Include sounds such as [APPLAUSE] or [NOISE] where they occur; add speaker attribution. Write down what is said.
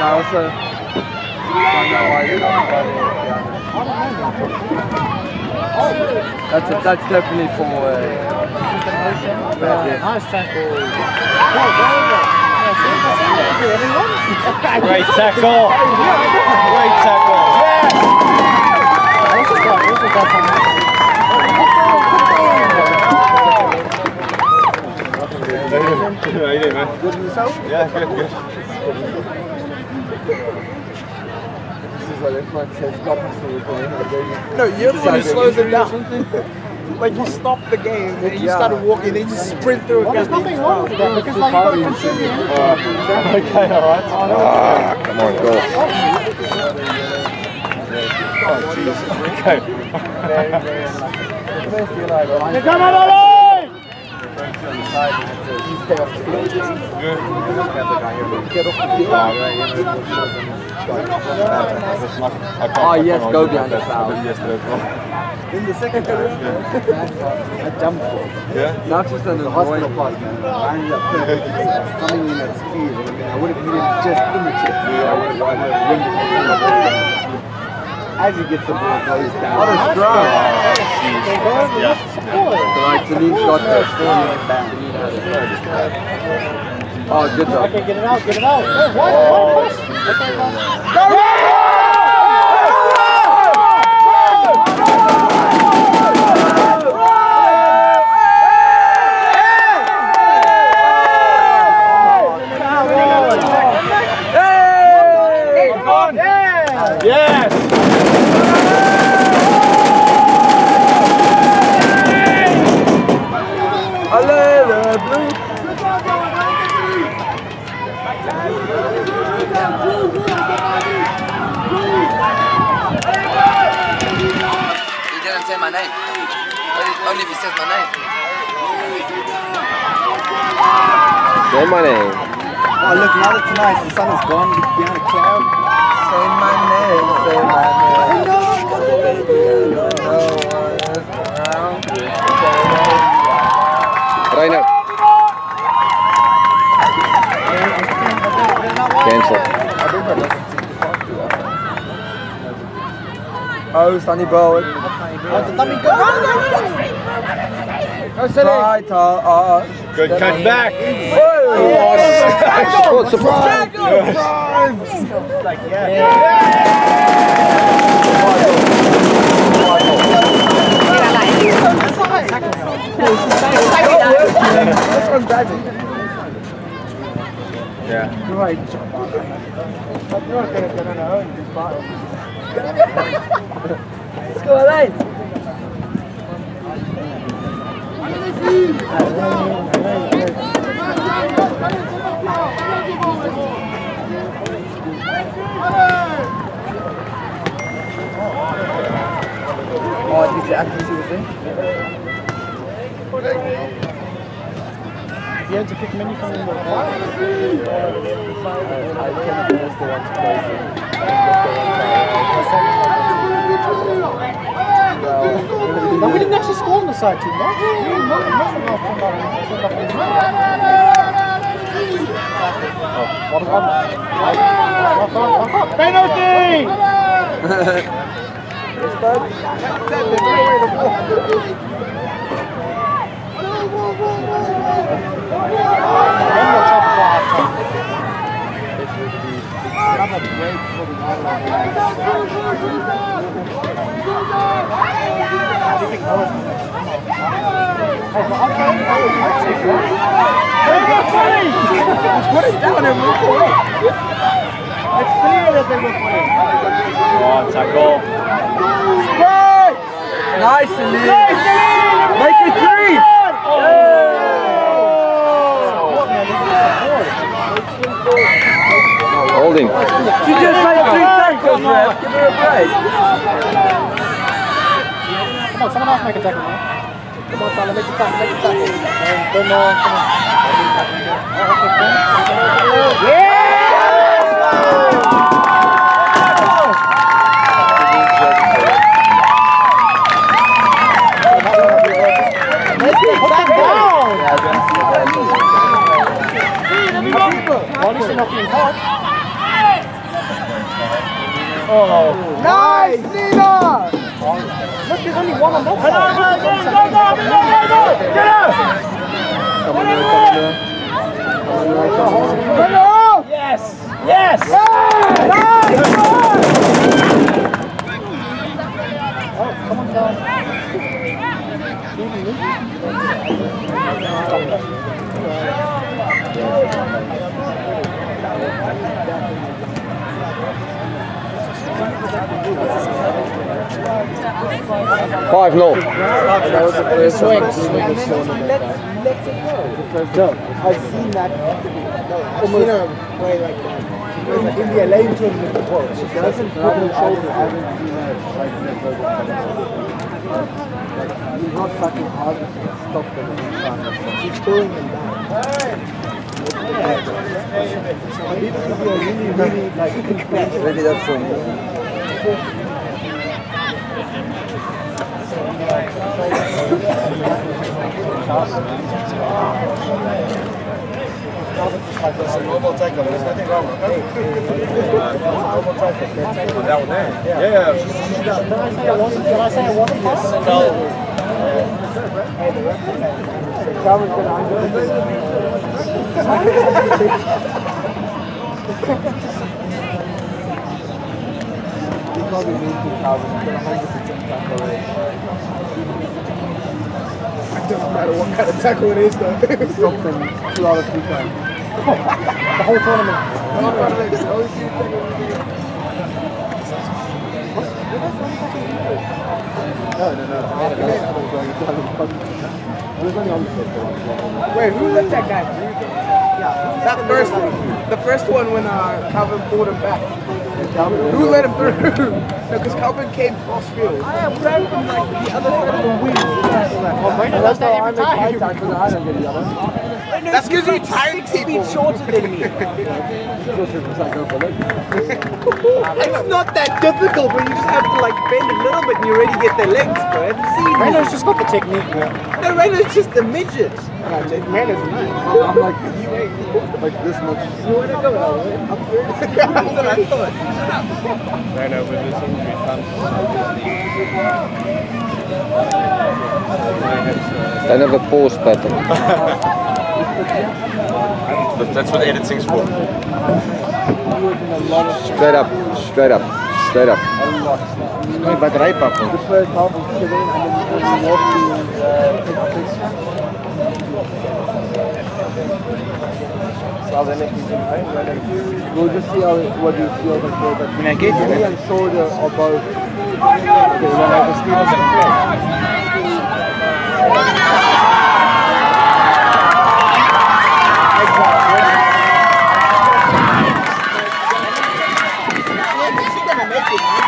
Speaker 1: And I also don't know why That's a, that's definitely for uh, yeah.
Speaker 2: Nice tackle.
Speaker 3: Great tackle. Great tackle. How you doing, man?
Speaker 1: Good yourself?
Speaker 3: Yeah, good, good.
Speaker 1: This like says, God has to.
Speaker 4: No, you're the one who slows it down. [LAUGHS] Like you stop the game and you
Speaker 1: Yeah.
Speaker 4: started walking, then you sprint through
Speaker 2: Well,
Speaker 4: it.
Speaker 2: there's nothing wrong with that because like you got to contribute. [LAUGHS]
Speaker 3: Okay, alright.
Speaker 5: Ah, come on, go.
Speaker 3: Oh, jeez. Okay.
Speaker 1: First you're like, well, I'm
Speaker 2: Come on, Ollie!
Speaker 1: going to on the side and it's a, you stay off the field.
Speaker 3: Good.
Speaker 1: You just have the guy here. Get off the field. Right, you know, it shows them it's like-
Speaker 3: I can't-
Speaker 1: Oh, yes, go behind the. Foul.
Speaker 3: did yesterday as well.
Speaker 1: In the second period, I jumped for it.
Speaker 3: Yeah?
Speaker 1: Not just an
Speaker 4: The hospital pass, man. I ended up coming in at speed. I would have hit him just in the chest. I would have, I would have. As he gets the ball, goes down.
Speaker 1: What a scrum.
Speaker 3: Oh, yeah.
Speaker 1: So like Saleem's got. Salim. Oh, good job.
Speaker 2: Okay, get it out, get it out. Oh, what? What? What? Oh.
Speaker 3: Yes!
Speaker 1: Allez, le bleu.
Speaker 6: He didn't say my name. Only- Only if he says my name.
Speaker 5: Say my name.
Speaker 4: Oh, look, now that tonight the sun is gone behind a cloud.
Speaker 1: Say my name, say my name. No one is around.
Speaker 5: Right now. Cancel.
Speaker 1: Oh, Sonny Bowen.
Speaker 2: Dummy go. Go,
Speaker 1: to, uh,
Speaker 3: Good cut back.
Speaker 5: Oh, surprise!
Speaker 3: Yeah.
Speaker 1: Great job. You're not going to get own, Oh, actually see the?
Speaker 2: You had to pick many from the
Speaker 1: I close it.
Speaker 2: No, we didn't actually score on the side team, no? We must must have lost from that. from that from that. One, one. One, one, one, one. Penalty! One more chop for half time.
Speaker 1: Put it down and move away.
Speaker 2: It's clear that they were playing.
Speaker 3: Oh, tackle.
Speaker 1: Right! Nice, Salim. Make it three.
Speaker 5: Holding.
Speaker 1: She just made three tackles, ref. Give her a break.
Speaker 2: Come on, someone else make a tackle, man. Come on, Salah, make a tackle, make a tackle. Then, uh, come on. Yeah! Let's get back down! Well, at least they're not being hot.
Speaker 4: Oh.
Speaker 1: Nice, Nina!
Speaker 4: Look, there's only one on that side.
Speaker 3: Yes! Yes!
Speaker 4: Come on down.
Speaker 5: Five nil.
Speaker 7: That was the first
Speaker 4: Swing,
Speaker 7: one.
Speaker 4: swing.
Speaker 1: And then just let, let it go. Because no, I've seen that almost seen her play like that. In the LA tournament before, she doesn't put her shoulder. I haven't seen her like Like, he's not fucking hard to stop front. She's throwing them down. So it needs to be a [LAUGHS] really, really like intense
Speaker 7: Ready that from
Speaker 3: That one there. Yeah.
Speaker 4: Did I say it wasn't? Did I say it wasn't? No.
Speaker 1: Calvin's gonna under He probably needs to Calvin. He's gonna 100% tackle it.
Speaker 4: It doesn't matter what kind of tackle it is, though.
Speaker 1: Something two out of three times.
Speaker 4: the whole tournament.
Speaker 1: No, no, no.
Speaker 4: Wait, who let that guy? Yeah, that first one. The first one when uh, Calvin pulled him back. Who let him through? [LAUGHS] no, because Calvin came cross field. I am grabbing him like the other side of the wheel. Oh, Brandon does that every time.
Speaker 1: I don't get the other.
Speaker 4: That's because you're tired people. shorter than me. [LAUGHS] It's not that difficult, but you just have to like bend a little bit and you already get their legs, bro. Have you seen
Speaker 2: Reno's just got the technique, bro.
Speaker 4: No, Reno's just a midget. Reno's nice.
Speaker 1: I'm like, you ain't like this much.
Speaker 4: You want to go up here? [LAUGHS] That's what I thought. [LAUGHS] Shut up.
Speaker 3: I know, but this injury comes.
Speaker 5: Don't have a pause pattern.
Speaker 3: But that's what editing's for.
Speaker 5: Straight up, straight up, straight up.
Speaker 3: Vai draaien, papa.
Speaker 1: The first half was killing and then you walk the uh, pick six. We'll just see how it, what you feel about that.
Speaker 3: when I
Speaker 1: get
Speaker 3: knee
Speaker 1: and shoulder or both.
Speaker 3: Okay, have.